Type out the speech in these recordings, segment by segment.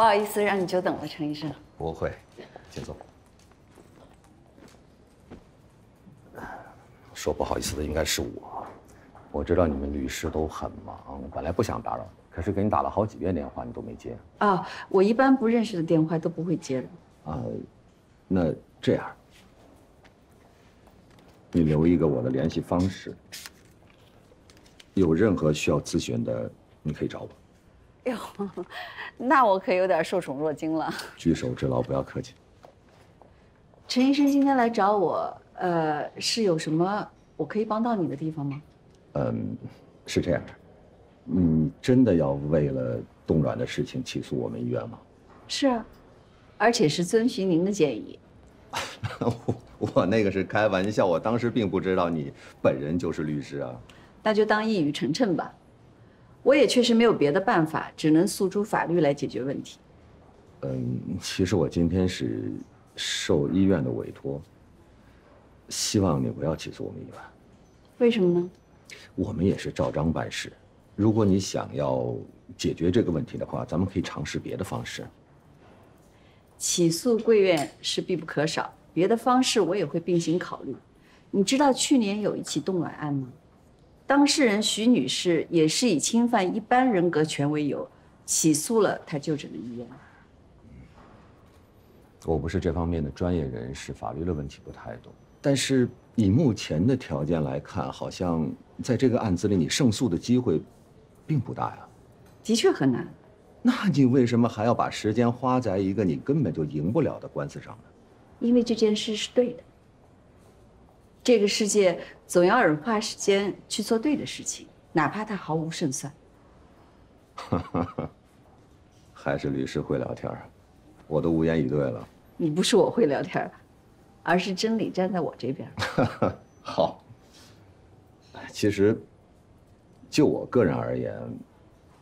不好意思让你久等了，程医生。不会，请坐。说不好意思的应该是我，我知道你们律师都很忙，本来不想打扰，可是给你打了好几遍电话，你都没接。啊，我一般不认识的电话都不会接的。啊，那这样，你留一个我的联系方式，有任何需要咨询的，你可以找我。哎呦，那我可有点受宠若惊了。举手之劳，不要客气。陈医生今天来找我，呃，是有什么我可以帮到你的地方吗？嗯，是这样的，你真的要为了冻卵的事情起诉我们医院吗？是啊，而且是遵循您的建议。我 我那个是开玩笑，我当时并不知道你本人就是律师啊。那就当一语成谶吧。我也确实没有别的办法，只能诉诸法律来解决问题。嗯，其实我今天是受医院的委托，希望你不要起诉我们医院。为什么呢？我们也是照章办事。如果你想要解决这个问题的话，咱们可以尝试别的方式。起诉贵院是必不可少，别的方式我也会并行考虑。你知道去年有一起冻卵案吗？当事人徐女士也是以侵犯一般人格权为由，起诉了她就诊的医院。我不是这方面的专业人士，法律的问题不太懂。但是以目前的条件来看，好像在这个案子里，你胜诉的机会并不大呀。的确很难。那你为什么还要把时间花在一个你根本就赢不了的官司上呢？因为这件事是对的。这个世界总要人花时间去做对的事情，哪怕他毫无胜算。还是律师会聊天啊我都无言以对了。你不是我会聊天而是真理站在我这边。好。其实，就我个人而言，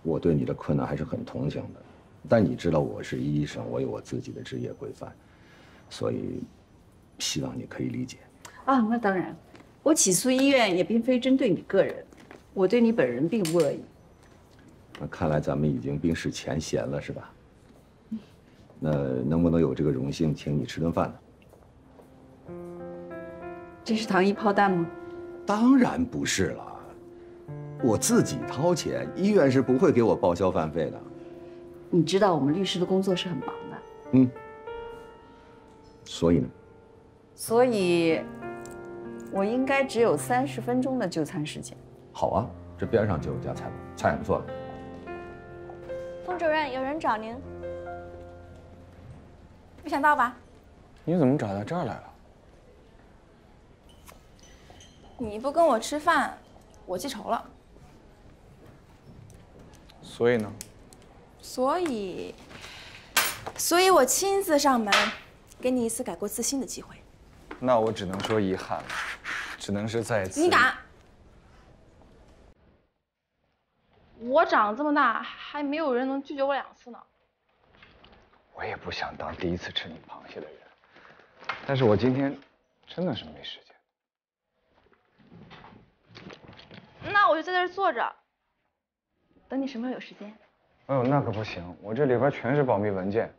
我对你的困难还是很同情的。但你知道我是医生，我有我自己的职业规范，所以希望你可以理解。啊，那当然，我起诉医院也并非针对你个人，我对你本人并不恶意。那看来咱们已经冰释前嫌了，是吧？那能不能有这个荣幸，请你吃顿饭呢？这是糖衣炮弹吗？当然不是了，我自己掏钱，医院是不会给我报销饭费的。你知道我们律师的工作是很忙的。嗯。所以呢？所以。我应该只有三十分钟的就餐时间。好啊，这边上就有家菜馆，菜也不错的。冯主任，有人找您。没想到吧？你怎么找到这儿来了？你不跟我吃饭，我记仇了。所以呢？所以，所以我亲自上门，给你一次改过自新的机会。那我只能说遗憾了。只能是再次。你敢？我长这么大，还没有人能拒绝我两次呢。我也不想当第一次吃你螃蟹的人，但是我今天真的是没时间。那我就在这儿坐着，等你什么时候有时间。哎呦，那可不行，我这里边全是保密文件。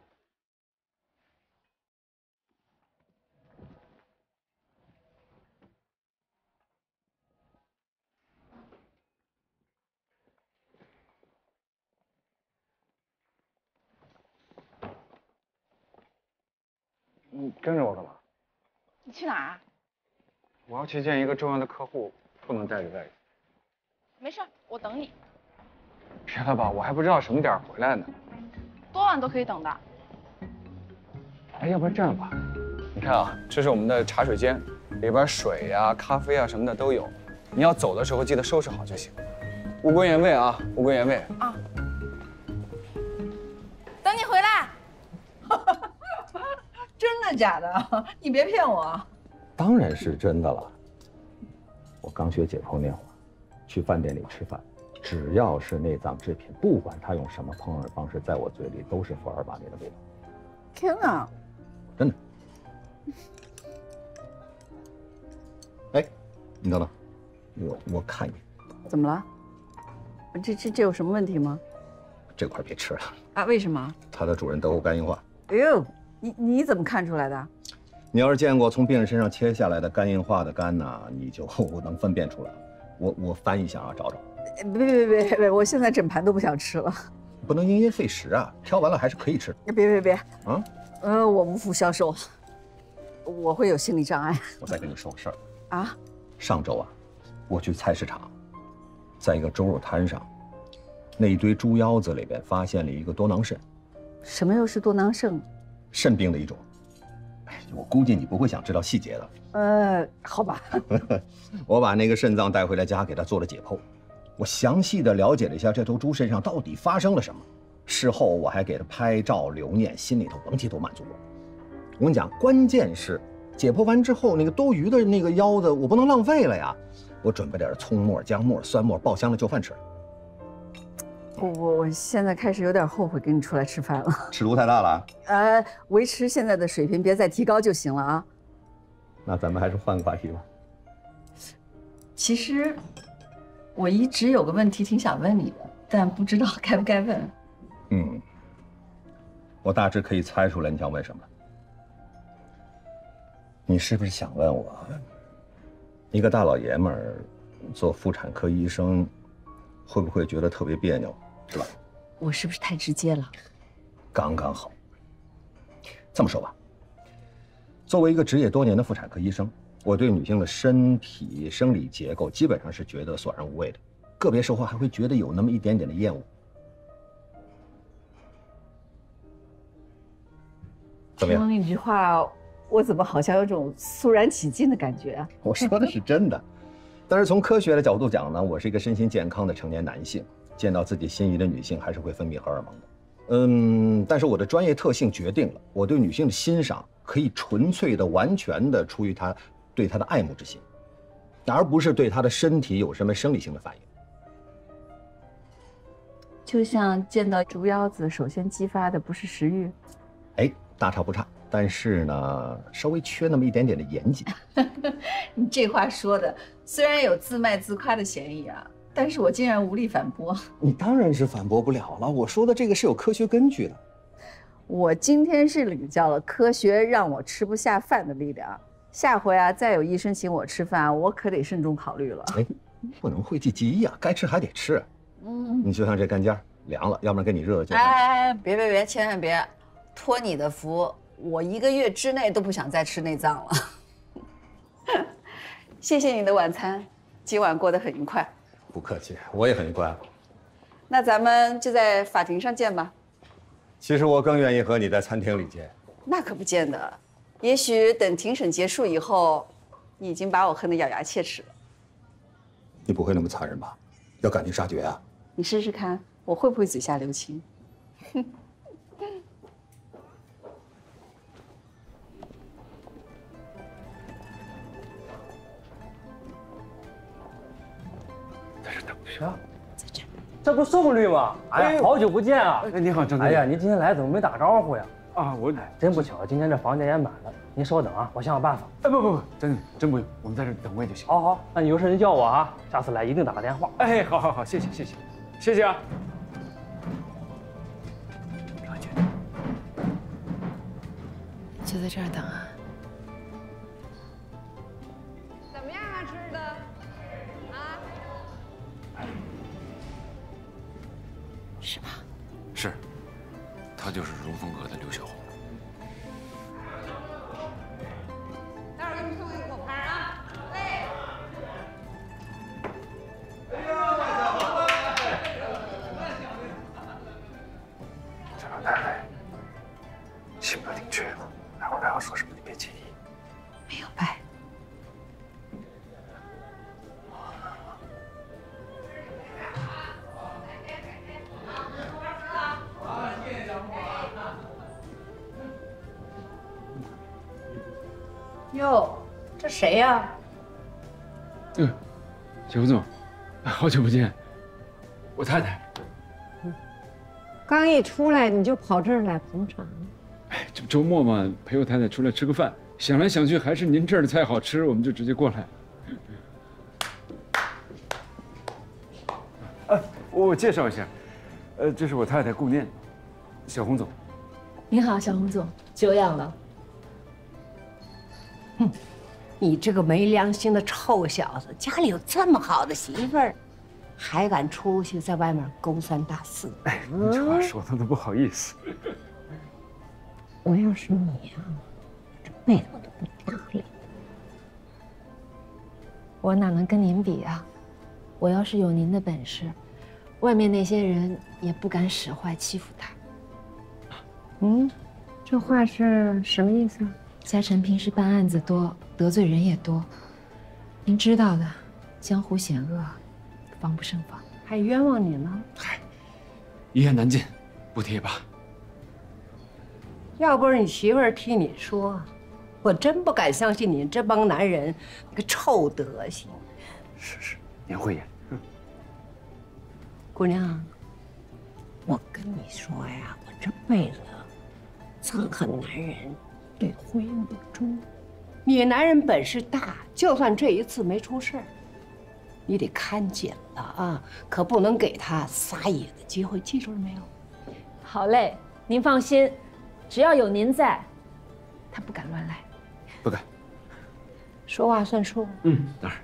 你跟着我干嘛？你去哪儿？我要去见一个重要的客户，不能带着外人。没事，我等你。别了吧，我还不知道什么点回来呢。多晚都可以等的。哎，要不然这样吧，你看啊，这是我们的茶水间，里边水呀、咖啡啊什么的都有。你要走的时候记得收拾好就行，物归原位啊，物归原位。啊。等你回来。真的假的？你别骗我！当然是真的了。我刚学解剖那会儿，去饭店里吃饭，只要是内脏制品，不管他用什么烹饪方式，在我嘴里都是福尔马林的味道。天哪！真的。哎，你等等，我我看一眼。怎么了？这这这有什么问题吗？这块别吃了。啊？为什么？它的主人得过肝硬化。哎呦，你你怎么看出来的？你要是见过从病人身上切下来的肝硬化的肝呢，你就能分辨出来。我我翻一下啊，找找。别别别别！我现在整盘都不想吃了。不能因噎废食啊！挑完了还是可以吃。别别别！啊，呃，我无福消受，我会有心理障碍。我再跟你说个事儿啊，上周啊，我去菜市场，在一个猪肉摊上，那一堆猪腰子里边发现了一个多囊肾。什么又是多囊肾？肾病的一种。哎，我估计你不会想知道细节的。呃，好吧。我把那个肾脏带回来家，给他做了解剖。我详细的了解了一下这头猪身上到底发生了什么，事后我还给他拍照留念，心里头甭提多满足了。我跟你讲，关键是解剖完之后那个多余的那个腰子，我不能浪费了呀。我准备点葱末、姜末、蒜末，爆香了就饭吃。我我我现在开始有点后悔跟你出来吃饭了，尺度太大了。呃，维持现在的水平，别再提高就行了啊。那咱们还是换个话题吧。其实。我一直有个问题挺想问你的，但不知道该不该问。嗯，我大致可以猜出来你想问什么。你是不是想问我，一个大老爷们儿做妇产科医生，会不会觉得特别别扭，是吧？我是不是太直接了？刚刚好。这么说吧，作为一个职业多年的妇产科医生。我对女性的身体生理结构基本上是觉得索然无味的，个别时候还会觉得有那么一点点的厌恶。怎么样？听了那句话，我怎么好像有种肃然起敬的感觉啊？我说的是真的，但是从科学的角度讲呢，我是一个身心健康的成年男性，见到自己心仪的女性还是会分泌荷尔蒙的。嗯，但是我的专业特性决定了，我对女性的欣赏可以纯粹的、完全的出于她。对她的爱慕之心，而不是对她的身体有什么生理性的反应。就像见到竹腰子，首先激发的不是食欲，哎，大差不差，但是呢，稍微缺那么一点点的严谨。你这话说的虽然有自卖自夸的嫌疑啊，但是我竟然无力反驳。你当然是反驳不了了，我说的这个是有科学根据的。我今天是领教了科学让我吃不下饭的力量。下回啊，再有医生请我吃饭，我可得慎重考虑了。哎，不能讳疾忌医啊，该吃还得吃。嗯，你就像这干尖凉了，要不然给你热热。哎哎哎，别别别，千万别！托你的福，我一个月之内都不想再吃内脏了。谢谢你的晚餐，今晚过得很愉快。不客气，我也很乖。那咱们就在法庭上见吧。其实我更愿意和你在餐厅里见。那可不见得。也许等庭审结束以后，你已经把我恨得咬牙切齿了。你不会那么残忍吧？要赶尽杀绝啊！你试试看，我会不会嘴下留情？在这等着。在这。这不宋律吗？哎呀，好久不见啊！哎，你好，张经理。哎呀，您今天来怎么没打招呼呀？啊，我真不巧，今天这房间也满了。您稍等啊，我想想办法。哎，不不不，真真不用，我们在这等位就行。好好，那你有事您叫我啊，下次来一定打个电话。哎，好好好，谢谢谢谢，谢谢啊。就在这儿等啊。是吧？是。她就是荣丰阁的刘小红。小胡总，好久不见，我太太。刚一出来你就跑这儿来捧场？哎，这不周末嘛，陪我太太出来吃个饭，想来想去还是您这儿的菜好吃，我们就直接过来。哎，我介绍一下，呃，这是我太太顾念。小洪总，您好，小洪总，久仰了。你这个没良心的臭小子，家里有这么好的媳妇儿，还敢出去在外面勾三搭四？哎，你这话说的都不好意思。我要是你啊、这辈子我都不搭理。我哪能跟您比啊？我要是有您的本事，外面那些人也不敢使坏欺负他。嗯，这话是什么意思啊？嘉诚平时办案子多，得罪人也多，您知道的，江湖险恶，防不胜防。还冤枉你呢？一言难尽，不提也罢。要不是你媳妇儿替你说，我真不敢相信你这帮男人那个臭德行。是是，您慧眼。姑娘，我跟你说呀，我这辈子憎恨男人对婚姻不忠。你男人本事大，就算这一次没出事儿，你得看紧了啊，可不能给他撒野的机会，记住了没有？好嘞，您放心，只要有您在，他不敢乱来。不敢。说话算数。嗯，当然。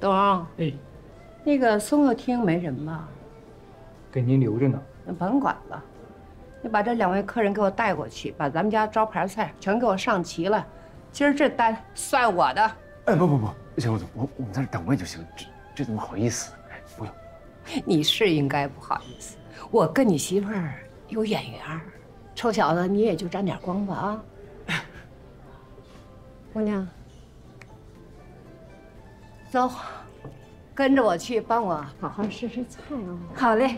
董，哎，那个松鹤厅没人吧？给您留着呢。那甭管了，你把这两位客人给我带过去，把咱们家招牌菜全给我上齐了。今儿这单算我的。哎，不不不，小洪总，我我们在这等位就行。这这怎么好意思？哎，不用。你是应该不好意思，我跟你媳妇儿有眼缘儿。臭小子，你也就沾点光吧啊！姑娘，走，跟着我去，帮我好好试试菜啊。好嘞。来，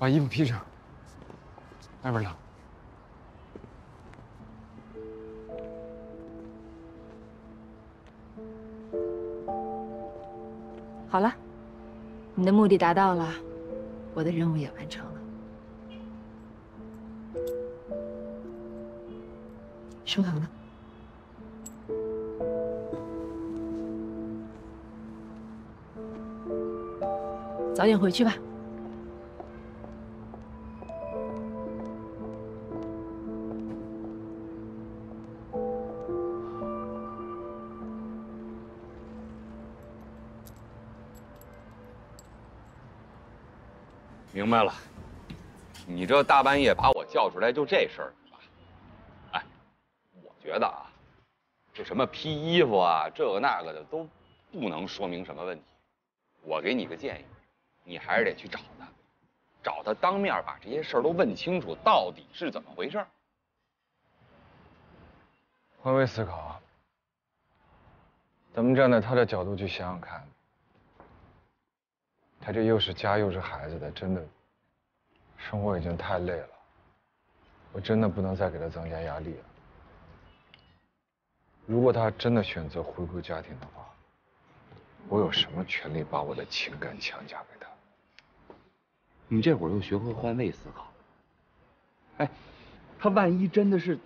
把衣服披上，外边冷。好了，你的目的达到了，我的任务也完成了。收好了。早点回去吧。明白了，你这大半夜把我叫出来，就这事儿是吧？哎，我觉得啊，这什么披衣服啊，这个那个的都不能说明什么问题。我给你个建议，你还是得去找他，找他当面把这些事儿都问清楚，到底是怎么回事。换位思考，咱们站在他的角度去想想看，这又是家又是孩子的，真的生活已经太累了，我真的不能再给他增加压力了。如果他真的选择回归家庭的话，我有什么权利把我的情感强加给他？你这会儿又学会换位思考。哎，他万一真的是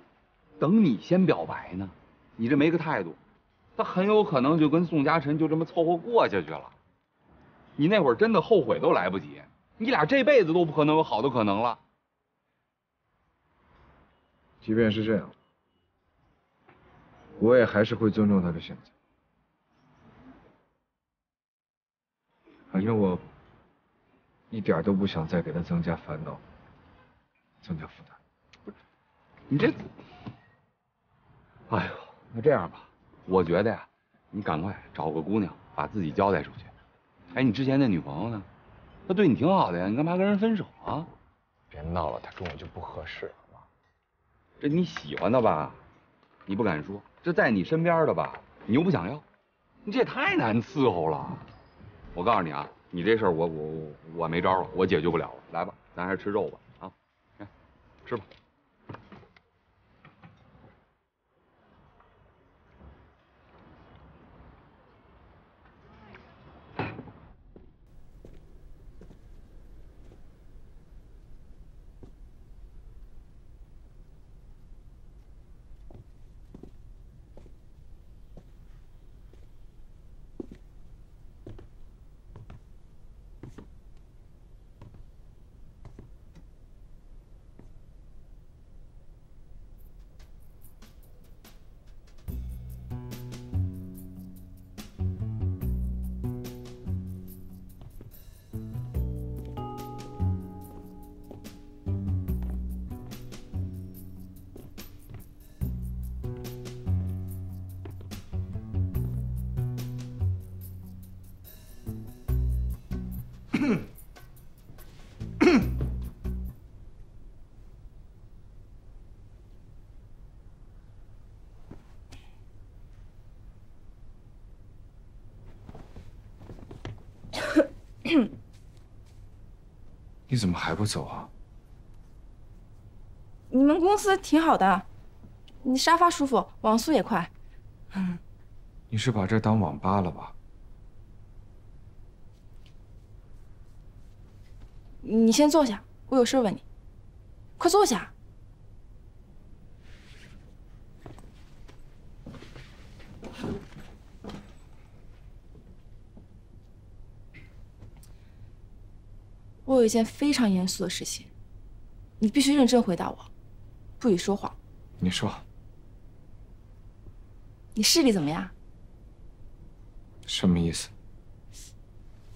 等你先表白呢？你这没个态度，他很有可能就跟宋嘉诚就这么凑合过下去了。你那会儿真的后悔都来不及，你俩这辈子都不可能有好的可能了。即便是这样，我也还是会尊重他的选择。反正我一点都不想再给他增加烦恼，增加负担。不是你这，哎呦，那这样吧，我觉得呀，你赶快找个姑娘，把自己交代出去。哎，你之前那女朋友呢？她对你挺好的呀，你干嘛跟人分手啊？别闹了，她跟我就不合适，好吗？这你喜欢的吧，你不敢说；这在你身边的吧，你又不想要，你这也太难伺候了。我告诉你啊，你这事儿我我我我没招了，我解决不了了。来吧，咱还是吃肉吧，啊，来，吃吧。你怎么还不走啊？你们公司挺好的，你沙发舒服，网速也快。你是把这当网吧了吧？你先坐下，我有事问你。快坐下。我有一件非常严肃的事情，你必须认真回答我，不许说谎。你说，你视力怎么样？什么意思？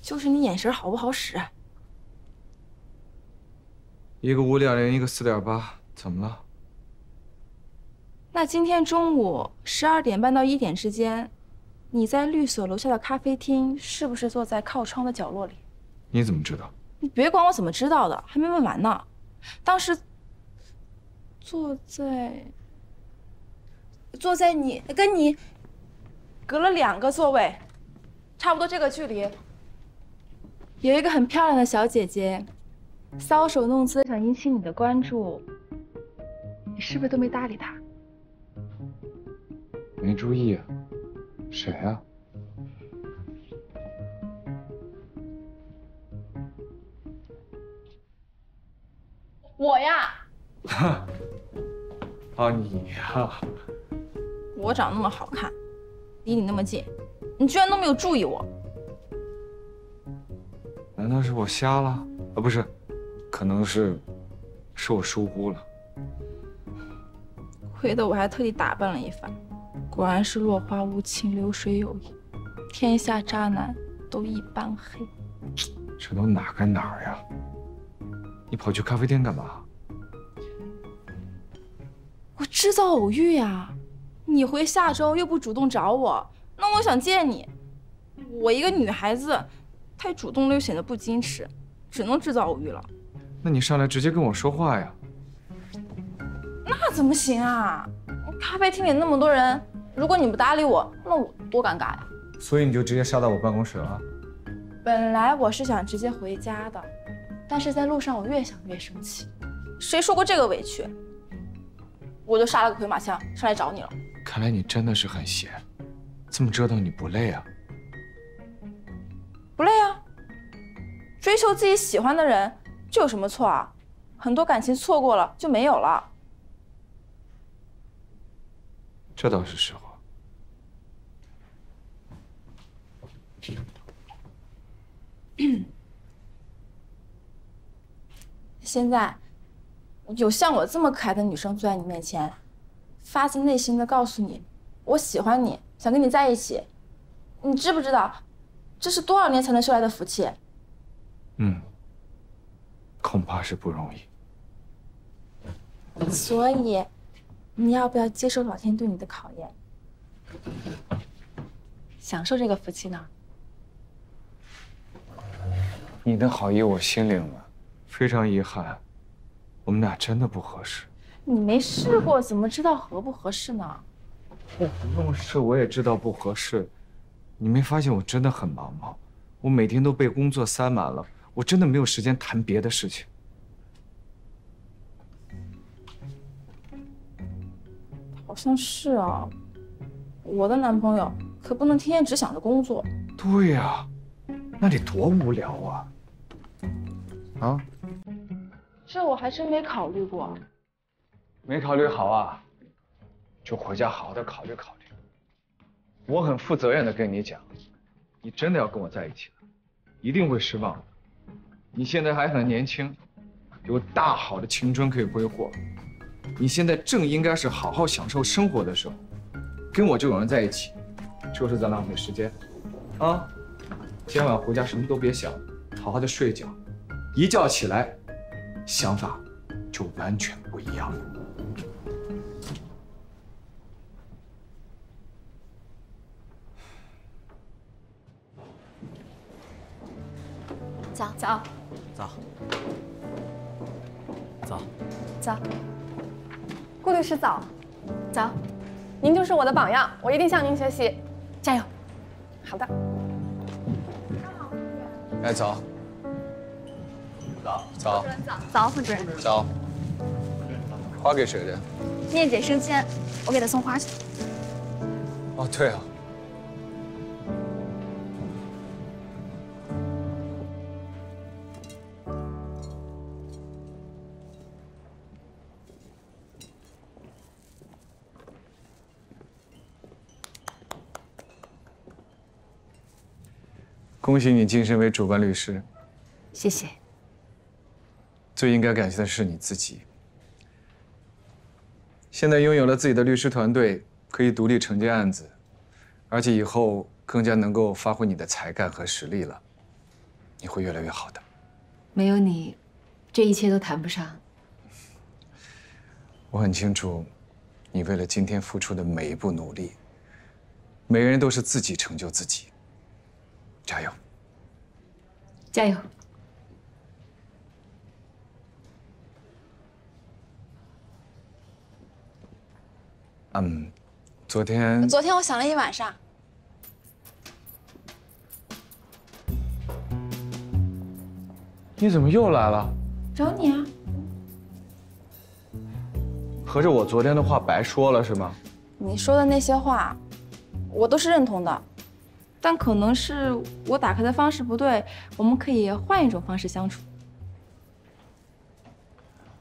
就是你眼神好不好使？一个五点零，一个四点八，怎么了？那今天中午十二点半到一点之间，你在律所楼下的咖啡厅是不是坐在靠窗的角落里？你怎么知道？你别管我怎么知道的，还没问完呢。当时坐在坐在你跟你隔了两个座位，差不多这个距离，有一个很漂亮的小姐姐，搔首弄姿想引起你的关注，你是不是都没搭理他？没注意啊，谁啊？我呀，啊你呀，我长那么好看，离你那么近，你居然都没有注意我。难道是我瞎了？啊，不是，可能是，是我疏忽了。亏得我还特地打扮了一番，果然是落花无情，流水有意，天下渣男都一般黑。这都哪跟哪儿呀？你跑去咖啡店干嘛？我制造偶遇呀！你回下周又不主动找我，那我想见你。我一个女孩子，太主动了又显得不矜持，只能制造偶遇了。那你上来直接跟我说话呀？那怎么行啊？咖啡厅里那么多人，如果你不搭理我，那我多尴尬呀！所以你就直接杀到我办公室了？本来我是想直接回家的。但是在路上，我越想越生气。谁受过这个委屈？我就杀了个回马枪上来找你了。看来你真的是很闲，这么折腾你不累啊？不累啊。追求自己喜欢的人，这有什么错啊？很多感情错过了就没有了。这倒是实话。现在有像我这么可爱的女生坐在你面前，发自内心的告诉你，我喜欢你，想跟你在一起，你知不知道，这是多少年才能修来的福气？嗯，恐怕是不容易。所以，你要不要接受老天对你的考验，享受这个福气呢？你的好意我心领了。非常遗憾，我们俩真的不合适。你没试过，怎么知道合不合适呢？我不用试，我也知道不合适。你没发现我真的很忙吗？我每天都被工作塞满了，我真的没有时间谈别的事情。好像是啊，我的男朋友可不能天天只想着工作。对呀，那得多无聊啊！啊？这我还真没考虑过，没考虑好啊，就回家好好的考虑考虑。我很负责任的跟你讲，你真的要跟我在一起了，一定会失望的。你现在还很年轻，有大好的青春可以挥霍，你现在正应该是好好享受生活的时候，跟我这种人在一起，就是在浪费时间。啊，今晚回家什么都别想，好好的睡一觉，一觉起来。想法就完全不一样了。早早早早早，顾律师早早，您就是我的榜样，我一定向您学习，加油！好的。哎，早。早早早，副主任。早。花给谁的？念姐升迁，我给她送花去。哦，对啊。恭喜你晋升为主管律师。谢谢。最应该感谢的是你自己。现在拥有了自己的律师团队，可以独立承接案子，而且以后更加能够发挥你的才干和实力了。你会越来越好的。没有你，这一切都谈不上。我很清楚，你为了今天付出的每一步努力。每个人都是自己成就自己。加油！加油！嗯，昨天昨天我想了一晚上。你怎么又来了？找你啊！合着我昨天的话白说了是吗？你说的那些话，我都是认同的，但可能是我打开的方式不对，我们可以换一种方式相处。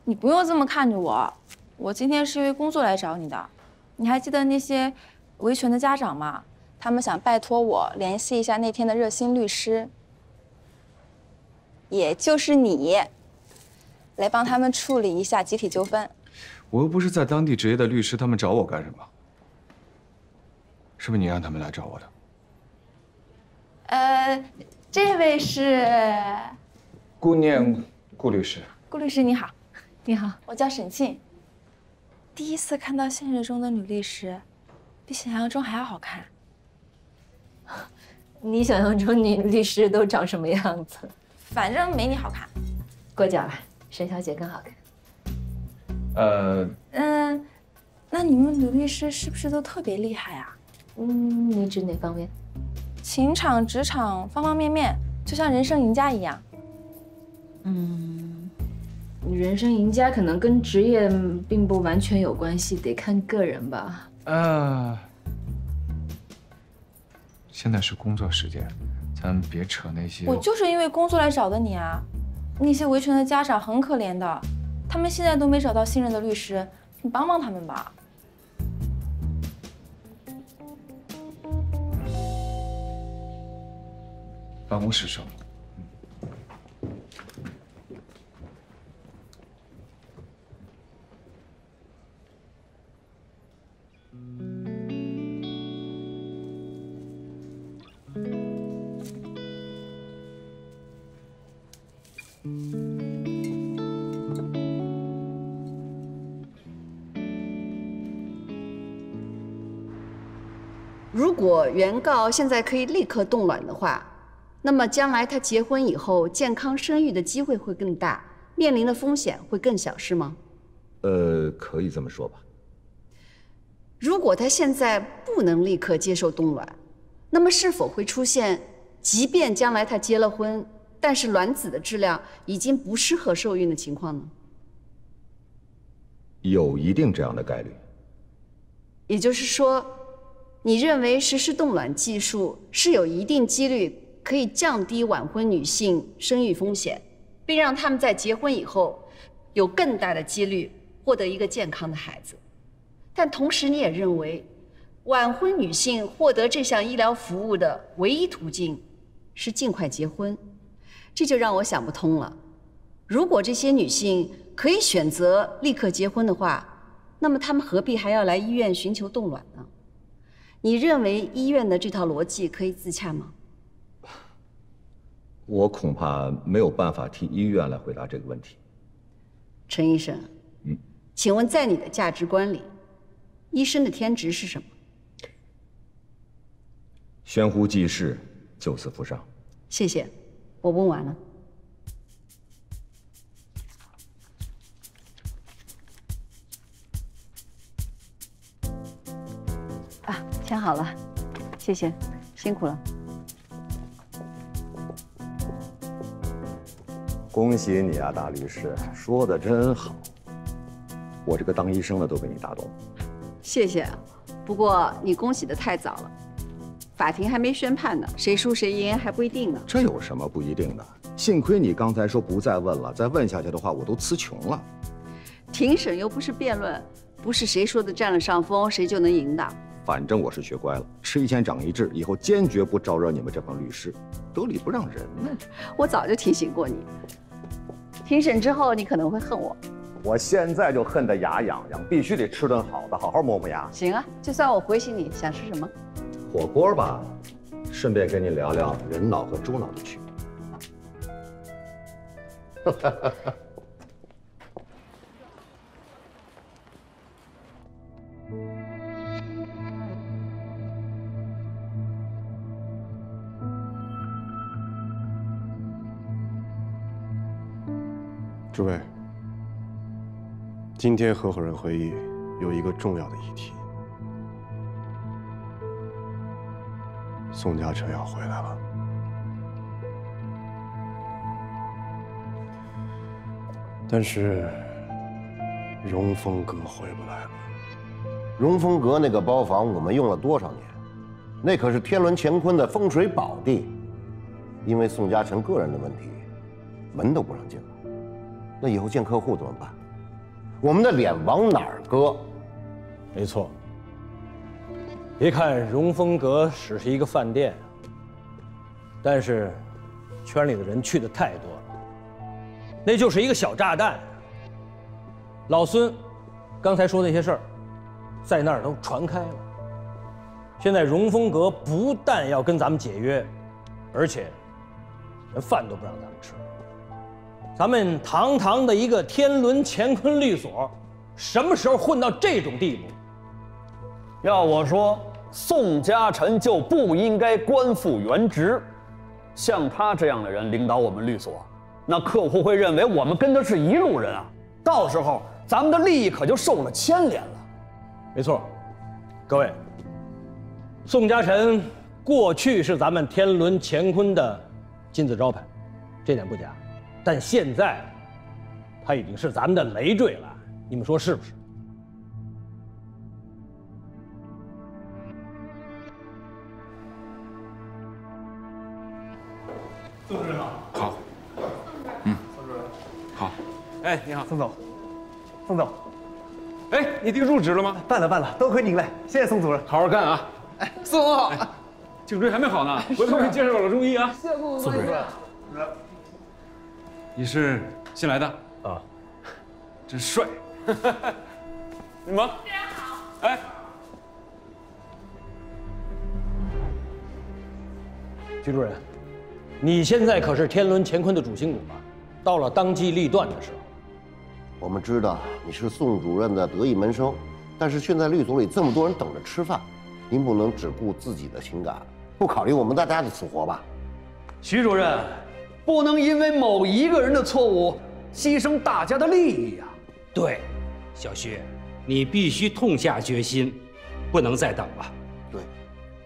你不用这么看着我，我今天是因为工作来找你的。你还记得那些维权的家长吗？他们想拜托我联系一下那天的热心律师，也就是你，来帮他们处理一下集体纠纷。我又不是在当地执业的律师，他们找我干什么？是不是你让他们来找我的？呃，这位是顾念顾律师。顾律师，你好。你好，我叫沈庆。第一次看到现实中的女律师，比想象中还要好看。你想象中女律师都长什么样子？反正没你好看。过奖了，沈小姐更好看。呃，嗯，那你们女律师是不是都特别厉害啊？嗯，你指哪方面？情场、职场方方面面，就像人生赢家一样。嗯。人生赢家可能跟职业并不完全有关系，得看个人吧。呃，现在是工作时间，咱别扯那些。我就是因为工作来找的你啊。那些维权的家长很可怜的，他们现在都没找到信任的律师，你帮帮他们吧。办公室收。如果原告现在可以立刻冻卵的话，那么将来他结婚以后健康生育的机会会更大，面临的风险会更小，是吗？呃，可以这么说吧。如果他现在不能立刻接受冻卵，那么是否会出现，即便将来他结了婚，但是卵子的质量已经不适合受孕的情况呢？有一定这样的概率。也就是说。你认为实施冻卵技术是有一定几率可以降低晚婚女性生育风险，并让她们在结婚以后有更大的几率获得一个健康的孩子。但同时，你也认为晚婚女性获得这项医疗服务的唯一途径是尽快结婚。这就让我想不通了。如果这些女性可以选择立刻结婚的话，那么她们何必还要来医院寻求冻卵呢？你认为医院的这套逻辑可以自洽吗？我恐怕没有办法替医院来回答这个问题。陈医生嗯？请问在你的价值观里医生的天职是什么？悬壶济世救死扶伤。谢谢我问完了。啊签好了谢谢辛苦了。恭喜你啊，大律师，说的真好。我这个当医生的都被你打动。谢谢，不过你恭喜的太早了，法庭还没宣判呢，谁输谁赢还不一定呢。这有什么不一定的？幸亏你刚才说不再问了，再问下去的话，我都词穷了。庭审又不是辩论，不是谁说的占了上风谁就能赢的。反正我是学乖了，吃一堑长一智，以后坚决不招惹你们这帮律师，得理不让人呢。我早就提醒过你，庭审之后你可能会恨我。我现在就恨得牙痒痒，必须得吃顿好的，好好磨磨牙。行啊，就算我回请你，想吃什么？火锅吧，顺便跟你聊聊人脑和猪脑的区别。诸位，今天合伙人会议有一个重要的议题，宋嘉诚要回来了。但是，荣丰阁回不来了。荣丰阁那个包房，我们用了多少年？那可是天伦乾坤的风水宝地，因为宋嘉诚个人的问题，门都不让进了。那以后见客户怎么办？我们的脸往哪儿搁？没错。别看荣丰阁只是一个饭店，但是圈里的人去的太多了，那就是一个小炸弹。老孙刚才说那些事儿，在那儿都传开了。现在荣丰阁不但要跟咱们解约，而且连饭都不让咱们吃。咱们堂堂的一个天伦乾坤律所，什么时候混到这种地步？要我说，宋家臣就不应该官复原职。像他这样的人领导我们律所，那客户会认为我们跟他是一路人啊，到时候咱们的利益可就受了牵连了。没错，各位，宋家臣过去是咱们天伦乾坤的金字招牌，这点不假。但现在，他已经是咱们的累赘了，你们说是不是？宋主任好。好。嗯。宋主任。好。哎，你好，宋总。宋总。哎，你这个入职了吗？办了，办了，多亏您了，谢谢宋主任。好好干啊！哎，宋总好。颈椎还没好呢，回头给你介绍老中医啊。谢宋主任。你是新来的啊？真帅！你忙。主任好。哎，徐主任，你现在可是天伦乾坤的主心骨啊！到了当机立断的时候。我们知道你是宋主任的得意门生，但是现在律所里这么多人等着吃饭，您不能只顾自己的情感，不考虑我们大家的死活吧？徐主任。不能因为某一个人的错误牺牲大家的利益啊！对，小徐，你必须痛下决心，不能再等了。对，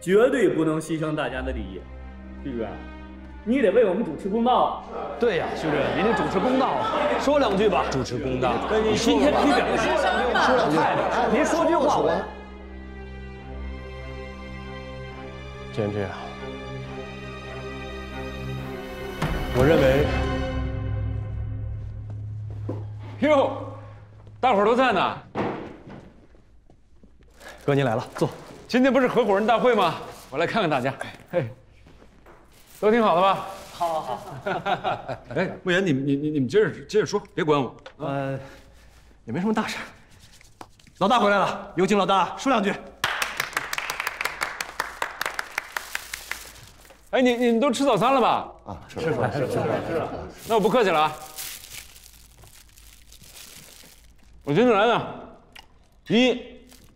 绝对不能牺牲大家的利益。徐主任，你得为我们主持公道。对呀，徐主任，您得主持公道，说两句吧。主持公道，你今天批表说两句，您说句话。我。既然这样。我认为，哟，大伙儿都在呢。哥，您来了，坐。今天不是合伙人大会吗？我来看看大家。嘿，都挺好的吧？好，好，好。哎，慕言，你们、你、你、你们接着、接着说，别管我。呃，也没什么大事。老大回来了，有请老大说两句。哎，你、你们都吃早餐了吧？啊，吃了，吃了，吃了，吃了。那我不客气了啊。我今天来呢，一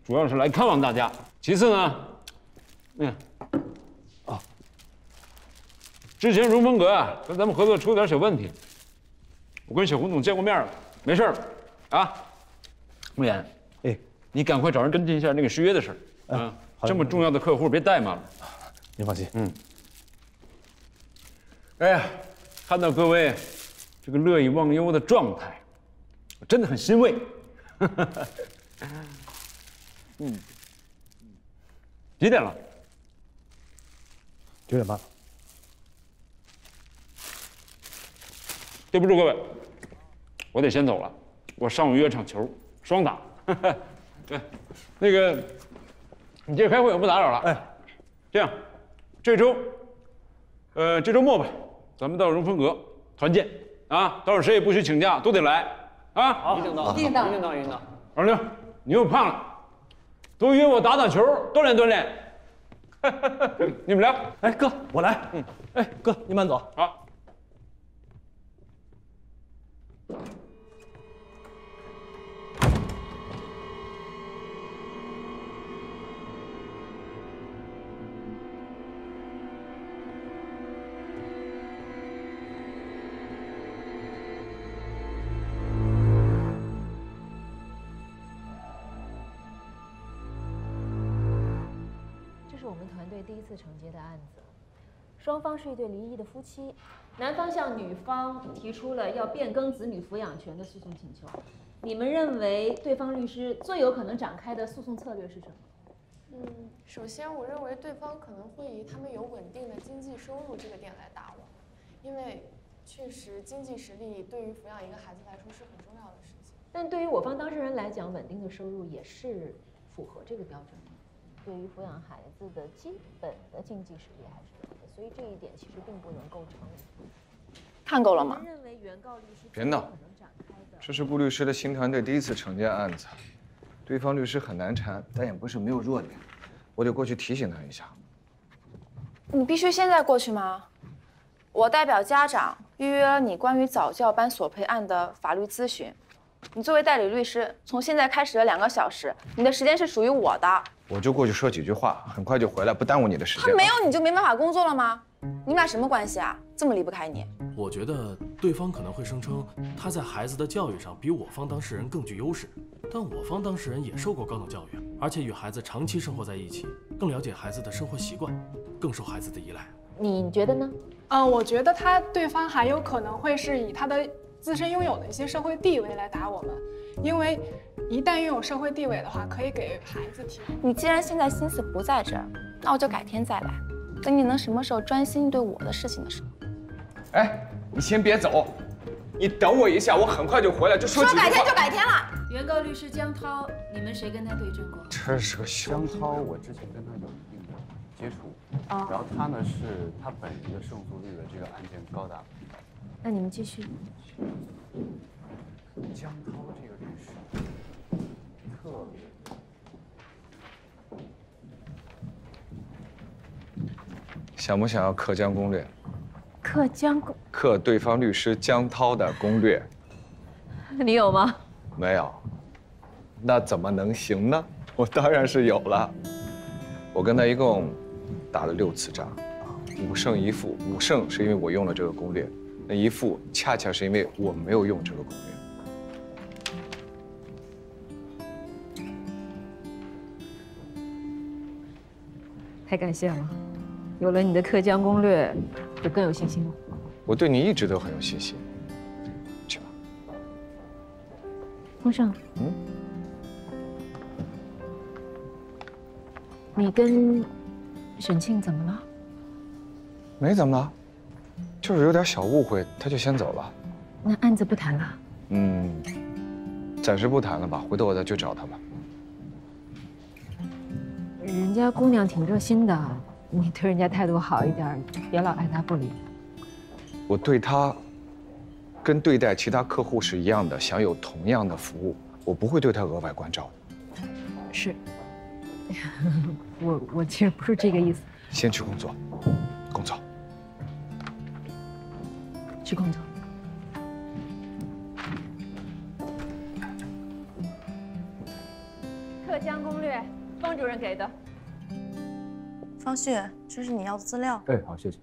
主要是来看望大家，其次呢，嗯，啊，之前荣丰阁啊跟咱们合作出了点小问题，我跟小洪总见过面了，没事了，啊，慕言，哎，你赶快找人跟进一下那个续约的事儿，啊。这么重要的客户别怠慢了。您放心，嗯。哎呀，看到各位这个乐以忘忧的状态，我真的很欣慰。嗯，几点了？九点半。对不住各位，我得先走了，我上午约场球，双打。对，那个你接着开会，我不打扰了。哎，这样，这周，呃，这周末吧，咱们到荣丰阁团建啊，到时候谁也不许请假，都得来啊。好，一定到，一定到，一定到，一定到。二妞，你又胖了，多约我打打球，锻炼锻炼。你们聊。哎，哥，我来。嗯。哎，哥，您慢走。好。次承接的案子，双方是一对离异的夫妻，男方向女方提出了要变更子女抚养权的诉讼请求。你们认为对方律师最有可能展开的诉讼策略是什么？嗯，首先我认为对方可能会以他们有稳定的经济收入这个点来打我，因为确实经济实力对于抚养一个孩子来说是很重要的事情。但对于我方当事人来讲，稳定的收入也是符合这个标准的。对于抚养孩子的基本的经济实力还是有的，所以这一点其实并不能构成。看够了吗？认为原告律师别闹，这是顾律师的新团队第一次承接案子，对方律师很难缠，但也不是没有弱点，我得过去提醒他一下。你必须现在过去吗？我代表家长预约了你关于早教班索赔案的法律咨询，你作为代理律师，从现在开始的两个小时，你的时间是属于我的。我就过去说几句话，很快就回来，不耽误你的时间。他没有你就没办法工作了吗？你们俩什么关系啊？这么离不开你？我觉得对方可能会声称他在孩子的教育上比我方当事人更具优势，但我方当事人也受过高等教育，而且与孩子长期生活在一起，更了解孩子的生活习惯，更受孩子的依赖。你觉得呢？嗯，我觉得他对方还有可能会是以他的自身拥有的一些社会地位来打我们，因为一旦拥有社会地位的话，可以给孩子提。你既然现在心思不在这儿，那我就改天再来。等你能什么时候专心对我的事情的时候。哎，你先别走，你等我一下，我很快就回来。就说说改天就改天了。原告律师江涛，你们谁跟他对证过？这是个江涛，我之前跟他有一定的接触，哦然后他呢是他本人的胜诉率的这个案件高达。那你们继续。江涛这个律师特别。想不想要克江攻略？克江攻，克对方律师江涛的攻略？你有吗？没有，那怎么能行呢？我当然是有了。我跟他一共打了六次仗，啊，五胜一负。五胜是因为我用了这个攻略，那一负恰恰是因为我没有用这个攻略。太感谢了，有了你的克江攻略，我更有信心了。我对你一直都很有信心。去吧风盛，嗯，你跟沈庆怎么了？没怎么了，就是有点小误会，他就先走了。那案子不谈了？嗯，暂时不谈了吧，回头我再去找他吧。人家姑娘挺热心的，你对人家态度好一点，别老爱答不理。我对她，跟对待其他客户是一样的，享有同样的服务，我不会对她额外关照的。是，我我其实不是这个意思。先去工作，工作。去工作。浙江攻略，方主任给的。方旭这是你要的资料。哎好谢谢。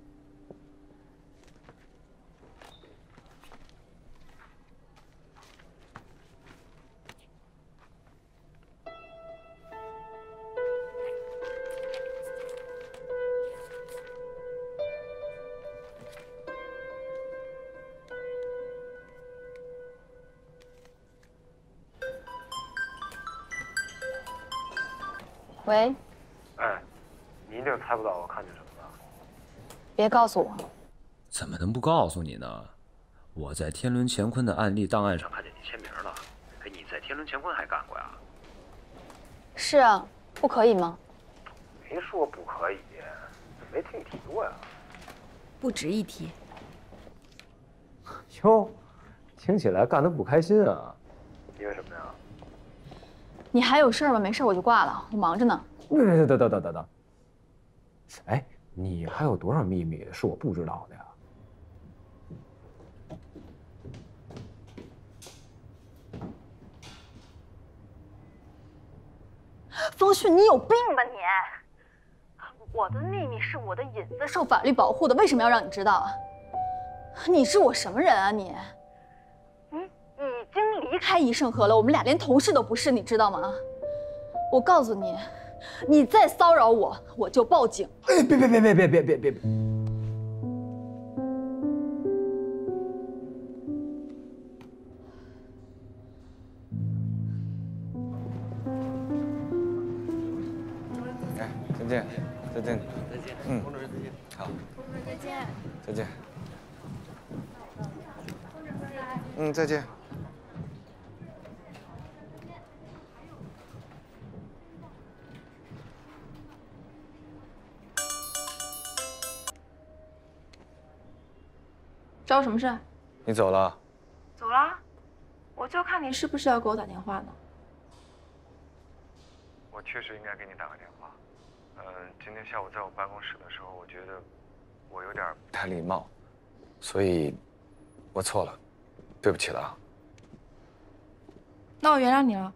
喂。你一定猜不到我看见什么了。别告诉我，怎么能不告诉你呢？我在天伦乾坤的案例档案上看见你签名了。哎，你在天伦乾坤还干过呀？是啊，不可以吗？没说不可以，没听你提过呀。不值一提。哟，听起来干得不开心啊？因为什么呀？你还有事儿吗？没事我就挂了，我忙着呢。等等等等等等。哎，你还有多少秘密是我不知道的呀？方旭，你有病吧你？我的秘密是我的隐私，受法律保护的，为什么要让你知道啊？你是我什么人啊你？你已经离开宜盛和了，我们俩连同事都不是，你知道吗？我告诉你，你再骚扰我，我就报警。哎，别别别别别别别别！哎，再见，再见，再见，嗯，龚主任再见。好，再见。再见。嗯，再见。找我什么事？你走了？走了，我就看你是不是要给我打电话呢。我确实应该给你打个电话。嗯，今天下午在我办公室的时候，我觉得我有点不太礼貌，所以，我错了，对不起了啊。那我原谅你了。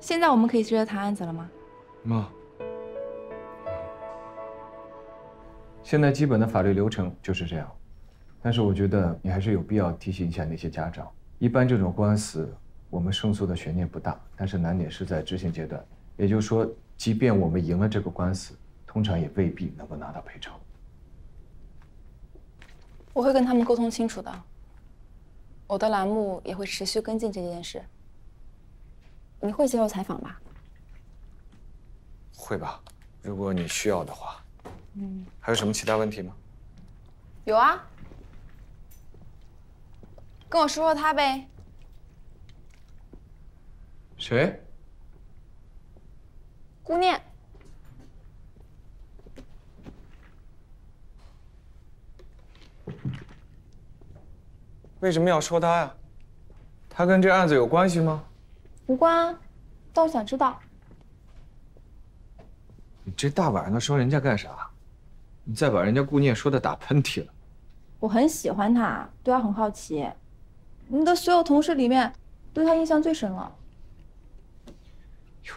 现在我们可以接着谈案子了吗？妈，现在基本的法律流程就是这样，但是我觉得你还是有必要提醒一下那些家长。一般这种官司，我们胜诉的悬念不大，但是难点是在执行阶段。也就是说，即便我们赢了这个官司，通常也未必能够拿到赔偿。我会跟他们沟通清楚的。我的栏目也会持续跟进这件事。你会接受采访吧？会吧，如果你需要的话。嗯，还有什么其他问题吗？有啊。跟我说说他呗。谁？顾念。为什么要说他呀？他跟这案子有关系吗？无关啊，但我想知道。你这大晚上的说人家干啥？你再把人家顾念说的打喷嚏了。我很喜欢他，对他很好奇。你的所有同事里面，对他印象最深了。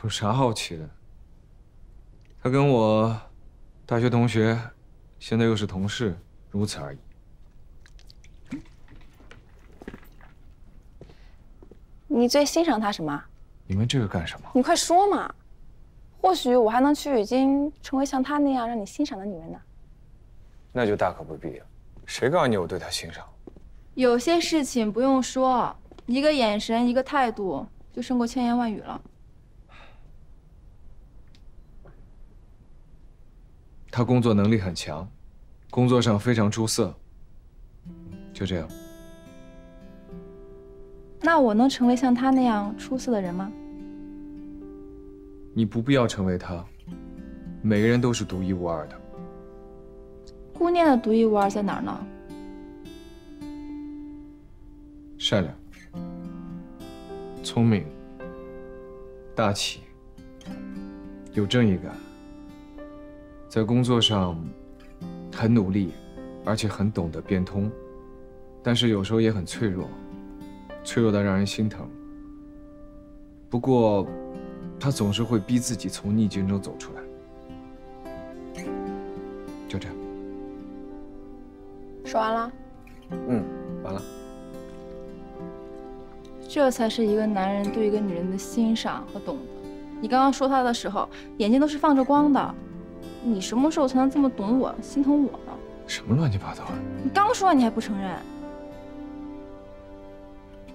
有啥好奇的？他跟我大学同学，现在又是同事，如此而已。你最欣赏他什么？你问这个干什么？你快说嘛！或许我还能去已经成为像他那样让你欣赏的女人呢。那就大可不必了。谁告诉你我对他欣赏？有些事情不用说，一个眼神，一个态度，就胜过千言万语了。他工作能力很强，工作上非常出色。就这样。那我能成为像他那样出色的人吗？你不必要成为他。每个人都是独一无二的。姑娘的独一无二在哪儿呢？善良、聪明、大气、有正义感，在工作上很努力，而且很懂得变通，但是有时候也很脆弱，脆弱的让人心疼。不过，他总是会逼自己从逆境中走出来。说完了。嗯，完了。这才是一个男人对一个女人的欣赏和懂得。你刚刚说他的时候，眼睛都是放着光的。你什么时候才能这么懂我、心疼我呢？什么乱七八糟的！你刚说完你还不承认。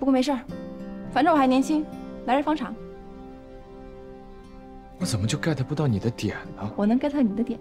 不过没事儿，反正我还年轻，来日方长。我怎么就 get 不到你的点呢？我能 get 到你的点。